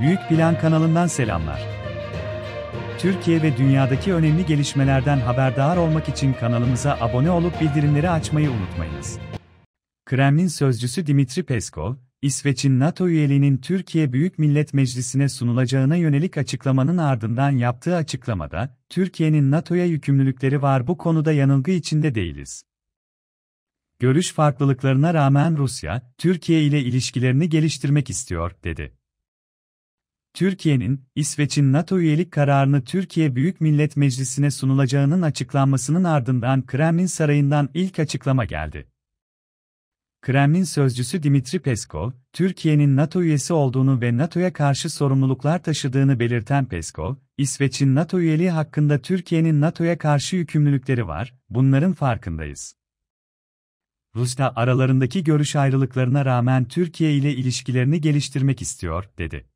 Büyük Plan kanalından selamlar. Türkiye ve dünyadaki önemli gelişmelerden haberdar olmak için kanalımıza abone olup bildirimleri açmayı unutmayınız. Kremlin sözcüsü Dimitri Peskov, İsveç'in NATO üyeliğinin Türkiye Büyük Millet Meclisi'ne sunulacağına yönelik açıklamanın ardından yaptığı açıklamada, Türkiye'nin NATO'ya yükümlülükleri var bu konuda yanılgı içinde değiliz. Görüş farklılıklarına rağmen Rusya, Türkiye ile ilişkilerini geliştirmek istiyor, dedi. Türkiye'nin, İsveç'in NATO üyelik kararını Türkiye Büyük Millet Meclisi'ne sunulacağının açıklanmasının ardından Kremlin Sarayı'ndan ilk açıklama geldi. Kremlin sözcüsü Dimitri Peskov, Türkiye'nin NATO üyesi olduğunu ve NATO'ya karşı sorumluluklar taşıdığını belirten Peskov, İsveç'in NATO üyeliği hakkında Türkiye'nin NATO'ya karşı yükümlülükleri var, bunların farkındayız. Rusya aralarındaki görüş ayrılıklarına rağmen Türkiye ile ilişkilerini geliştirmek istiyor, dedi.